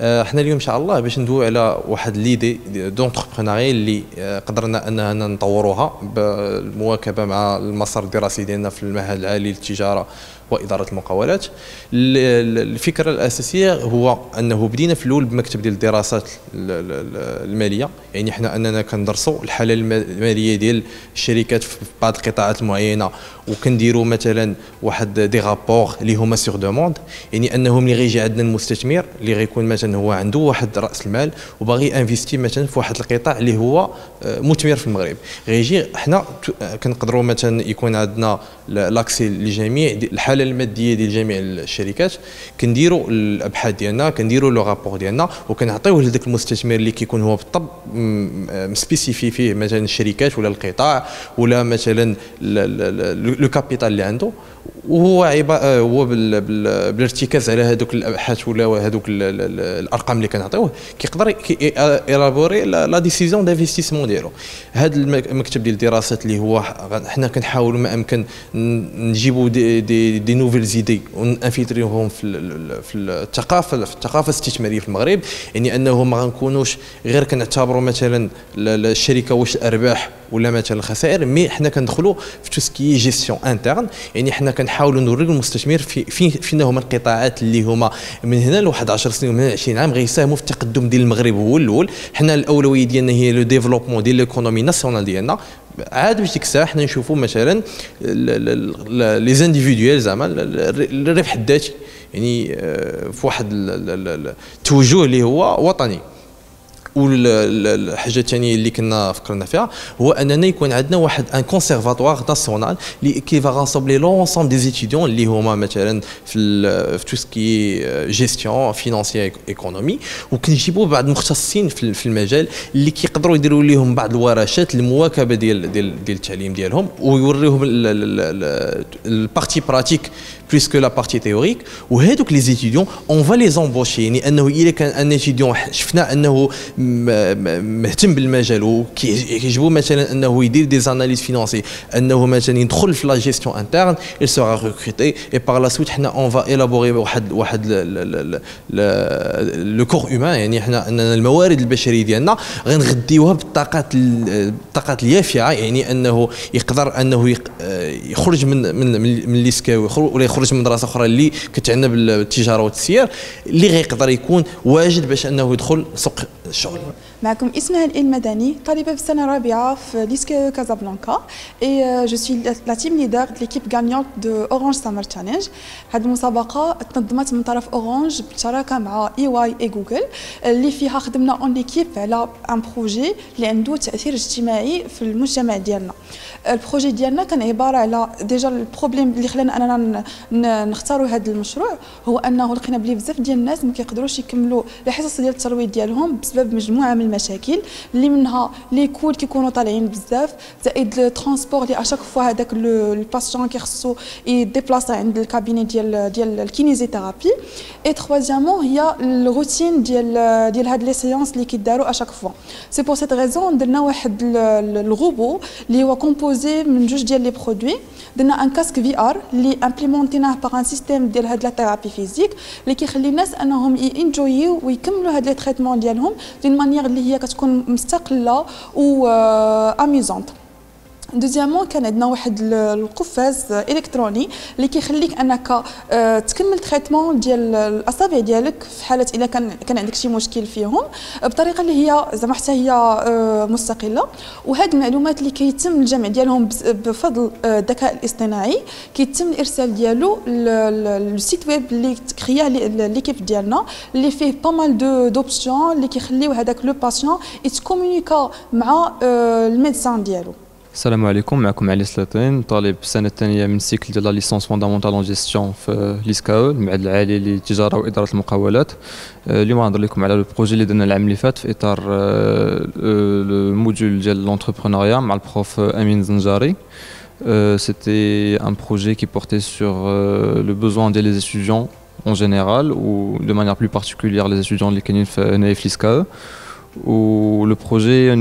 آه، حنا اليوم إن شاء الله باش ندويو على واحد ليدي دونتربرونيا اللي آه، قدرنا أننا نطوروها بالمواكبة مع المسار الدراسي ديالنا في المعهد العالي للتجارة وإدارة المقاولات. الفكرة الأساسية هو أنه بدينا في الأول بمكتب ديال الدراسات المالية. يعني حنا أننا كندرسوا الحالة المالية ديال الشركات في بعض القطاعات المعينة وكنديروا مثلا واحد des rapports اللي هما sur demande يعني أنهم اللي غيجي عندنا المستثمر اللي غيكون مثلا هو عنده واحد رأس المال وباغي investir مثلا في واحد القطاع اللي هو آه، مثمر في المغرب. غيجي حنا كنقدروا مثلا يكون عندنا l'accès لجميع الحالة الماديه ديال جميع الشركات كنديروا الأبحاث ديالنا كنديروا le rapport ديالنا وكنعطيوه لذاك المستثمر اللي كيكون هو بالضبط spécifié فيه مثلا الشركات ولا القطاع ولا مثلا le capital اللي عنده. وهو عباره آه، هو بالارتكاز على هذوك الأبحاث ولا هذوك الأرقام اللي كنعطيوه كيقدر élaborer la décision d'investissement ديالو. هذا المكتب ديال الدراسات اللي هو حنا كنحاولوا ما أمكن نجيبوا des, des, des nouvelles idées ون infiltrer هم في في الثقافه في الثقافة الاستثمارية في المغرب يعني أنه ما غنكونوش غير كنعتبروا مثلا الشركة واش ارباح ولا مثلا خسائر mais حنا كندخلوا في tout ce qui gestion interne يعني حنا كنحاولوا نوريو المستثمر في في فين هما القطاعات اللي هما من هنا لواحد 10 سنين ومن 20 عام غيساهموا في التقدم ديال المغرب هو الأول. حنا الأولوية ديالنا هي le développement ديال l'économie nationale ديالنا. عاد باش ديك الساعة حنا نشوفوا مثلا les individuels زعما الربح الذاتي. يعني آه، في واحد التوجه اللي هو وطني. والحاجة الثانية اللي كنا فكرنا فيها هو أننا يكون عندنا واحد un conservatoire national اللي qui va rassembler l'ensemble des étudiants اللي هما مثلا في في tout ce qui gestion financière économie وكنجيبوا بعض المختصين في المجال اللي كيقدروا يديروا لهم بعض الورشات المواكبه ديال ديال ديال التعليم ديالهم ويوريوهم ال partie pratique que la partie théorique وهذوك les étudiants on va les embaucher يعني انه الا كان un étudiant شفنا انه مهتم بالمجال وكيعجبو مثلا انه يدير des analyses financières انه مثلا يدخل في la gestion interne il sera recruté et par la suite حنا on va élaborer واحد واحد le corps humain يعني حنا اننا الموارد البشريه ديالنا غنغديوها بالطاقات الطاقات اليافعه يعني انه يقدر انه يخرج من من من l'ISCAE ولا يخرج من مدرسه أخرى اللي كتعنى بالتجارة والتسيير اللي غيقدر يكون واجد باش أنه يدخل سوق الشغل. معكم اسمها المدني طالبة في السنة الرابعة في l'ISCAE كازابلانكا. et je suis la team leader l'équipe gagnante de Orange Summer Challenge هذه المسابقة تنظمت من طرف Orange بالشراكة مع اي واي اي جوجل اللي فيها خدمنا en équipe على un projet اللي عنده تأثير اجتماعي في المجتمع ديالنا. ال projet ديالنا كان عبارة على déjà ال problème اللي خلانا أننا نختاروا هذا المشروع هو أنه لقينا بلي بزاف ديال الناس ما كيقدروش يكملوا الحصص ديال الترويض ديالهم بسبب مجموعة من المشاكل اللي منها les coûts كيكونوا طالعين بزاف زائد ال transport اللي à chaque fois هذاك ال patient كيخصو ي déplacer عند ال cabinet ديال ديال ال kinésithérapie et troisièmement هي الروتين ديال ديال هاد les séances اللي كيداروا à chaque fois c'est pour cette raison درنا واحد الغوبو اللي هو composé من جوج ديال les produits درنا un casque VR اللي implémenté يناه par un système ديال هاد la thérapie physique اللي كيخلي الناس أنهم enjoy يو ويكملوا هاد les traitements ديالهم d'une manière اللي هي كتكون مستقلة و amusante deuxièmement كان عندنا واحد القفاز إلكتروني اللي كيخليك أنك آه، تكمل traitement ديال الأصابع ديالك في حالة الا كان كان عندك شي مشكل فيهم بطريقة اللي هي زعما حتى هي آه، مستقلة. وهاد المعلومات اللي كيتم الجمع ديالهم بفضل آه، الذكاء الاصطناعي كيتم الإرسال ديالو لل site web اللي كرياه l'équipe ديالنا اللي فيه pas mal d'options اللي كيخليو هذاك le patient يتكومونيكا مع ال médecin ديالو. السلام عليكم معكم علي سلاطين طالب السنة الثانية من cycle ديال la licence fondamentale en gestion في l'ISCAE المعهد العالي للتجاره واداره المقاولات آه، اليوم غنهضر لكم على ال projet اللي درنا العام اللي فات في اطار ال module ديال l'entrepreneuriat مع ال prof امين زنجاري c'était un projet qui portait sur euh, le besoin des étudiants en général ou de manière plus particulière les étudiants اللي كاينين في نايف l'ISCAE و le projet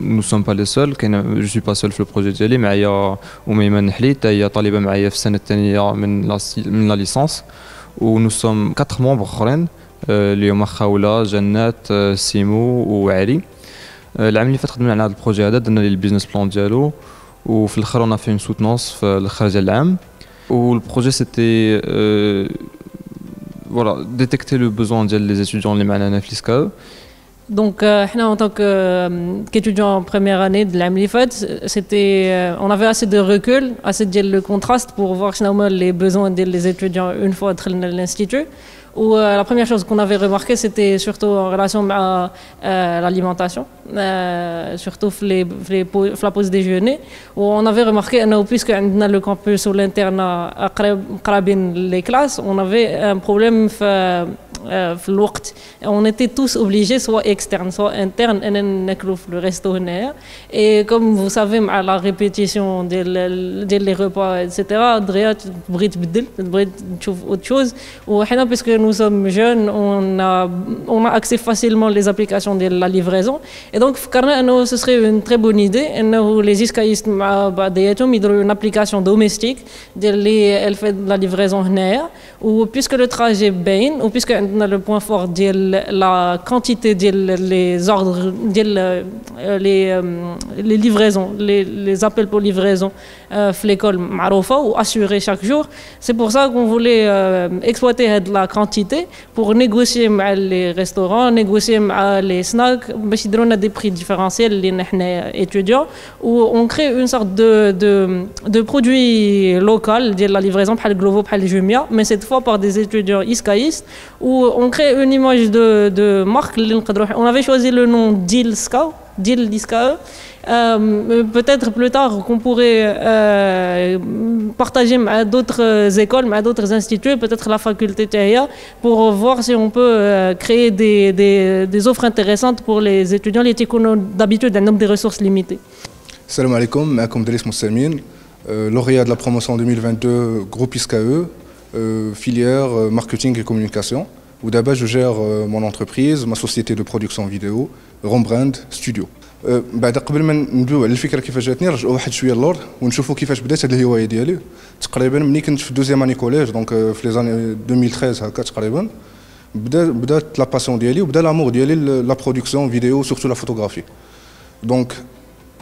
nous sommes pas les seuls كاين je suis pas seul في ال projet ديالي معايا اميمه النحلي حتى هي طالبه معايا في السنة الثانية من la من la licence و nous sommes 4 membres اخرين اللي هما خوله جنات سيمو وعلي العام اللي فات خدمنا على هذا ال projet هذا درنا ليه ال business plan ديالو وفي الآخر أنا في soutenance في الآخر ديال العام وال projet c'était voilà détecter le besoin ديال les étudiants اللي معنا هنا في l'ISCAE Donc, euh, en tant qu'étudiant en première année de l'AMLIFOD, c'était, euh, on avait assez de recul, assez de le contraste pour voir les besoins des étudiants une fois dans l'institut. Où euh, la première chose qu'on avait remarqué, c'était surtout en relation à l'alimentation, surtout la pause déjeuner, où on avait remarqué, puisque on a le campus ou l'internat à les classes, on avait un problème euh, on était tous obligés, soit externe, soit interne, et le le. Et comme vous savez, à la répétition des repas, etc., Andrea, tu autre chose. Ou maintenant, puisque nous sommes jeunes, on a, on a accès facilement les applications de la livraison. Et donc, ce serait une très bonne idée. Et les iscaïstes, bah, ils ont une application domestique, elle fait de la livraison. Ou puisque le trajet est bien, ou puisque ou puisque le point fort de la quantité des ordres euh, les euh, les livraisons les, appels pour livraison euh, l'école ou assurer chaque jour c'est pour ça qu'on voulait exploiter de la quantité pour négocier avec les restaurants négocier avec les snacks باش يديرونا des prix différentiels اللي étudiants où on crée une sorte de de de produit local de la livraison par le Glovo par le Jumia mais cette fois par des étudiants iscaïstes où on crée une image de, marque. On avait choisi le nom Deal Scout, Deal euh, Peut-être plus tard qu'on pourrait euh, partager avec d'autres écoles, avec d'autres instituts, peut-être la faculté TAIA, pour voir si on peut euh, créer des, offres intéressantes pour les étudiants, les d'habitude un nombre de ressources limitées. Salam alaikum, comme Delis lauréat de la promotion 2022 groupe ISKE, filière marketing et communication. ودابا je gère mon entreprise ma société de production vidéo Rembrandt Studio بعد قبل ما نبداو على الفكرة كيفاش جاتني نرجعوا واحد شوية اللور ونشوفوا كيفاش بدات هذه الهواية ديالي. تقريبا ملي كنت في deuxième année collège donc في les années 2013 هكا تقريبا. بدا بدات la passion ديالي وبدا l'amour ديالي la production vidéo surtout la photographie donc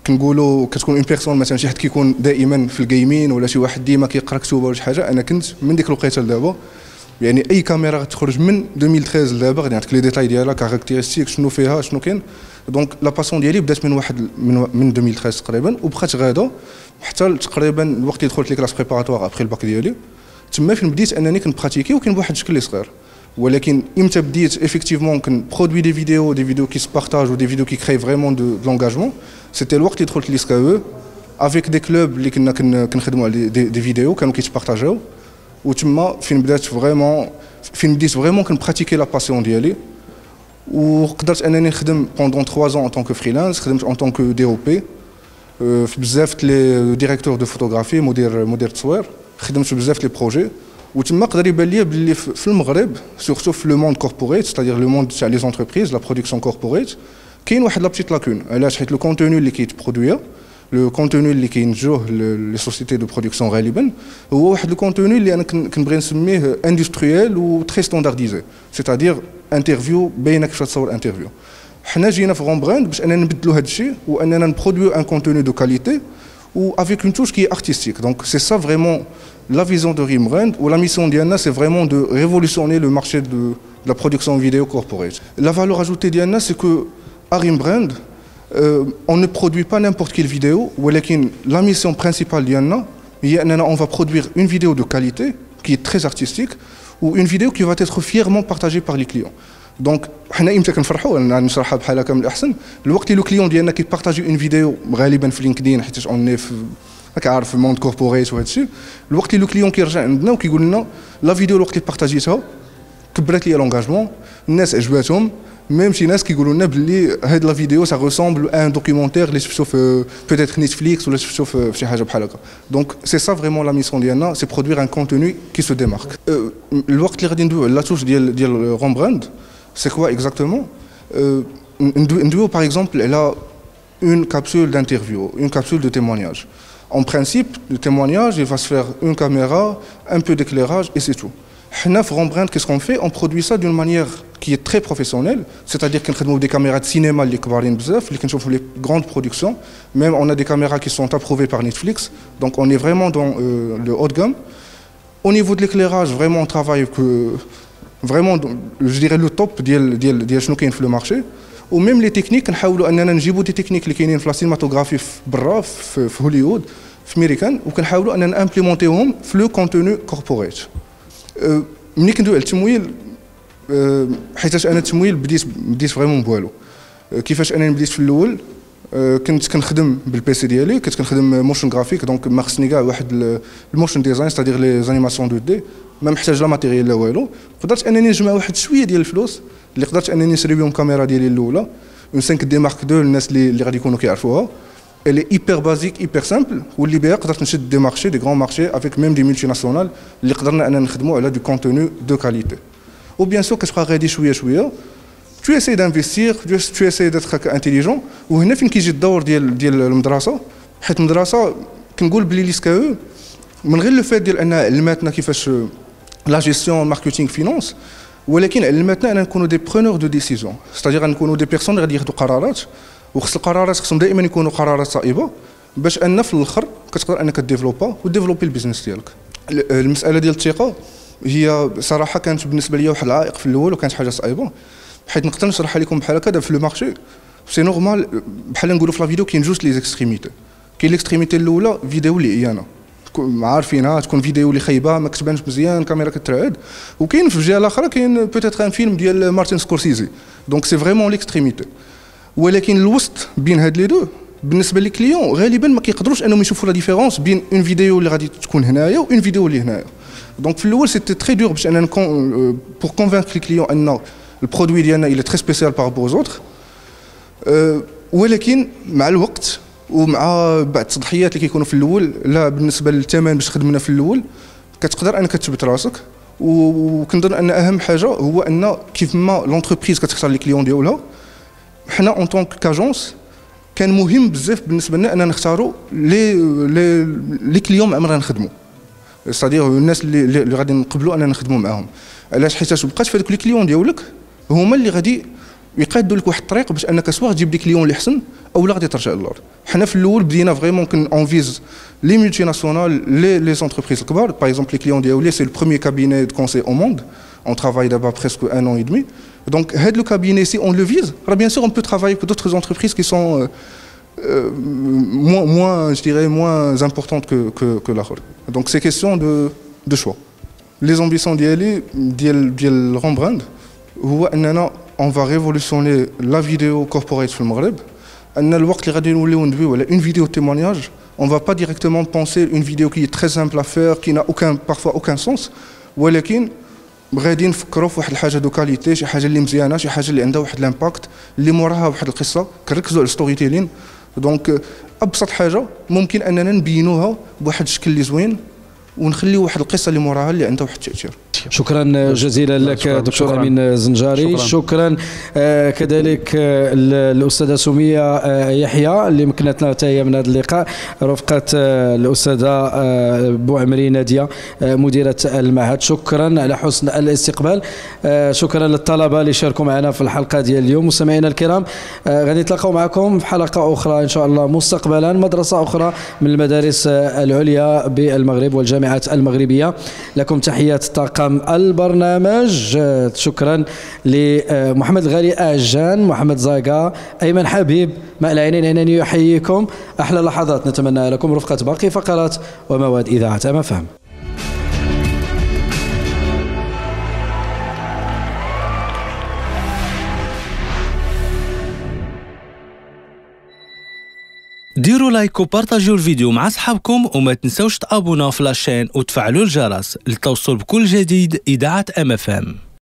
كنقولوا كتكون une personne مثلا شي حد كيكون دائما في ال gaming ولا شي واحد ديما كيقرا كتوبه ولا شي حاجة. أنا كنت من ديك الوقيتة لدابا يعني أي كاميرا تخرج من 2013 لدابا غادي نعطيك les détails ديالها caractéristiques شنو فيها شنو كاين. donc la passion ديالي بدات من واحد من, من 2013 تقريبا وبقات غادة. حتى تقريبا الوقت اللي دخلت les classes préparatoires après ال bac ديالي تما فين بديت أنني كنبراتيكي وكاين بواحد الشكل اللي صغير. ولكن إمتى بديت effectivement كنبرودوي des vidéos des vidéos qui se partagent و des vidéos qui créent vraiment de l'engagement c'était الوقت اللي دخلت l'ISCAE avec des clubs اللي كنا كنخدموا على des, des vidéos كانوا كيتبارطاجيو. وتما فين بدات vraiment فين بديت فريمون كنبراتيكي la passion ديالي وقدرت انني نخدم pendant 3 ans en tant que freelance خدمت en tant que DOP euh, في بزاف les directeurs de photographie مدير مدير تصوير خدمت في بزاف les projets وتما قدر يبان لي باللي في المغرب surtout في le monde corporate c'est-à-dire le monde تاع les entreprises la production corporate كاين واحد la petite lacune علاش حيت le contenu اللي كيتبرودويا le contenu اللي كينتجوه les sociétés de production غالبا هو واحد le contenu اللي أنا كنبغي نسميه industriel و très standardisé c'est-à-dire interview باينه كيفاش تصور interview حنا جينا في Rembrandt باش اننا نبدلوا هذا الشيء واننا نبرودويو un contenu de qualité و avec une touche qui est artistique. Donc c'est ça vraiment la vision de Rembrandt, و la mission ديالنا, c'est vraiment de révolutionner le marché de, de, la production vidéo corporate. La valeur ajoutée ديالنا, c'est que à Rembrandt, euh, on ne produit pas n'importe quelle vidéo, la mission principale ديالنا, on va produire une vidéo de qualité qui est très artistique ou une vidéo qui va être fièrement partagée par les clients. Donc, حنا إمتى كنفرحوا نشرحها بحال هكا من الاحسن الوقت اللي ال client ديالنا كيبارطاجي une vidéo غالبا في LinkedIn حيت اوني في راك عارف في ال monde corporate وهذا الشيء الوقت اللي ال client كيرجع عندنا وكيقول لنا la vidéo الوقت اللي بارطاجيتها كبرت لي l'engagement الناس عجباتهم même شي ناس كيقولوا لنا باللي هاد la vidéo ça ressemble un documentaire اللي شفتو في peut-être Netflix ولا شفتو في شي حاجة بحال هكا donc c'est ça vraiment la mission ديالنا c'est produire un contenu qui se démarque الوقت اللي غادي ندويو على la touche ديال ديال Rembrandt c'est quoi exactement ندويو par exemple على une capsule d'interview, une capsule de témoignage. En principe, le témoignage, il va se faire une caméra, un peu d'éclairage et c'est tout. Nous, Rembrandt, qu'est-ce qu'on fait On produit ça d'une manière qui est très professionnelle, c'est-à-dire qu'on a des caméras de cinéma, les les grandes productions, même on a des caméras qui sont approuvées par Netflix, donc on est vraiment dans euh, le haut de gamme. Au niveau de l'éclairage, vraiment on travaille que, vraiment, je dirais le top ديال ديال ديال شنو كاين في le marché. Ou même les techniques, نحاولوا اننا نجيبوا des techniques اللي كاينين في la cinématographie في برا في هوليوود في امريكان وكنحاولوا اننا امبليمونتيهم في لو كونتوني كوربوريت ملي كندوي على التمويل حيتاش أنا التمويل بديت بديت vraiment بوالو. كيفاش أنا بديت في الأول؟ كنت كنخدم بال PC ديالي كنت كنخدم motion graphic donc ما خصني كاع واحد ال motion design c'est-à-dire les animations deux D ما محتاج لا matériel لا والو. قدرت أنني نجمع واحد شوية ديال الفلوس اللي قدرت أنني نشري بهم كاميرا ديالي الأولى. اون 5 دي مارك 2 الناس اللي, اللي غادي يكونوا كيعرفوها. Elle est hyper basique, hyper simple, où l'IBA peut des marchés, des grands marchés, avec même des multinationales, qui ont du contenu de qualité. Ou bien sûr, qu'est-ce que tu essaies d'investir, tu essaies d'être intelligent, ou هنا فين كيجي الدور ديال ديال المدرسة حيت المدرسة كنقول بلي لي سكاو من غير لو فات ديال ان علماتنا كيفاش لا جيستيون ماركتينغ فينانس ولكن علماتنا ان نكونوا des preneurs de décision c'est-à-dire نكونوا des personnes اللي غادي ياخذوا قرارات وخص القرارات خصهم دائما يكونوا قرارات صائبة باش أن في الآخر كتقدر أنك ديفلوبا وديفلوبي ال business ديالك. المسألة ديال الثقة هي صراحة كانت بالنسبة لي واحد العائق في الأول وكانت حاجة صعيبة حيت نقدر نشرحها لكم بحال هكا في le marché. C'est normal بحال نقولوا في la vidéo كاين جوج les extrémités كاين l'extrémité الأولى فيديو اللي عيانه عارفينها تكون فيديو اللي خايبة ما كتبانش مزيان الكاميرا كترعد. وكاين في الجهة الاخرى كاين peut-être un film ديال مارتن سكورسيزي donc c'est vraiment l'extrémité ولكن الوسط بين هاد les deux بالنسبة لل client غالبا ما كيقدروش أنهم يشوفوا la différence بين une vidéo اللي غادي تكون هنايا و une vidéo اللي هنايا. donc في الأول c'était très dur باش أننا بور كونفينكر الكليون أن البرودوي ديالنا إلى تري سبيسيال بارابور زوتر ولكن مع الوقت ومع بعض التضحيات اللي كيكونوا في الأول لا بالنسبة للثمن باش خدمنا في الأول كتقدر أنك تثبت راسك. وكنظن أن أهم حاجة هو أن كيف ما l'entreprise كتختار les clients ديالها حنا en tant qu'agence كان مهم بزاف بالنسبة لنا أننا نختاروا les les les clients عمرنا نخدموا. c'est-à-dire الناس اللي, اللي غادي نقبلوا أننا نخدموا معاهم. علاش؟ حيت بقات في هذوك les clients ديالك هما اللي غادي يقادوا لك واحد الطريق باش أنك سواء تجيب des clients اللي أحسن أو لا غادي ترجع للور حنا في الأول بدينا vraiment كن on vise les multinationales les les entreprises الكبار par exemple les clients ديالي c'est le premier cabinet de conseil au monde on travaille d'abord presque un an et demi. Donc, le cabinet, si on le vise, alors bien sûr, on peut travailler pour d'autres entreprises qui sont euh, euh, moins, moins, je dirais, moins importantes que, que, que la Donc, c'est question de, de choix. Les ambitions ديالي, ديال Rembrandt, on va révolutionner la vidéo corporate sur le Maghreb. Une vidéo témoignage, on ne va pas directement penser une vidéo qui est très simple à faire, qui n'a aucun, parfois aucun sens. غادي نفكروا في واحد الحاجة de qualité شي حاجة اللي مزيانة شي حاجة اللي عندها واحد ال impact اللي موراها واحد القصة كنركزوا على ال storytelling donc أبسط حاجة ممكن أننا نبينوها بواحد الشكل اللي زوين ونخليو واحد القصة اللي موراها اللي عندها واحد التأثير. شكرا جزيلا لك شكراً. دكتور شكراً. أمين زنجاري شكراً. شكرا آه، كذلك آه، ال- الأستاذة سمية آه، يحيى اللي مكنتنا حتى هي من هذا اللقاء رفقة الأستاذة بوعمري نادية مديرة المعهد شكرا على حسن الاستقبال شكرا للطلبة اللي شاركوا معنا في الحلقة ديال اليوم مستمعينا الكرام غادي نتلاقاو معكم في حلقة أخرى إن شاء الله مستقبلا مدرسة أخرى من المدارس العليا بالمغرب والجامعات المغربية لكم تحيات البرنامج. شكرا لمحمد الغالي آجان محمد زاقا أيمن حبيب مع العينين انني يحييكم أحلى لحظات نتمنى لكم رفقة باقي فقرات ومواد إذاعة ام فهم. ديروا like وبارطاجيو الفيديو مع صحابكم وما تنسوش تابوناو في la chaîne وتفعلوا الجرس لتوصل بكل جديد إذاعة ام اف ام